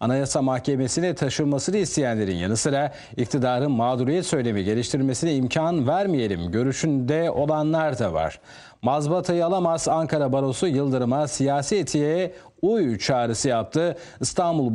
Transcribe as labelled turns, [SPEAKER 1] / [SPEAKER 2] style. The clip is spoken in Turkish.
[SPEAKER 1] Anayasa Mahkemesi'ne taşınmasını isteyenlerin yanı sıra iktidarın mağduriyet söylemi geliştirmesine imkan vermeyelim görüşünde olanlar da var. Mazbatayı alamaz Ankara Barosu Yıldırım'a siyasi etiğe uy çağrısı yaptı. İstanbul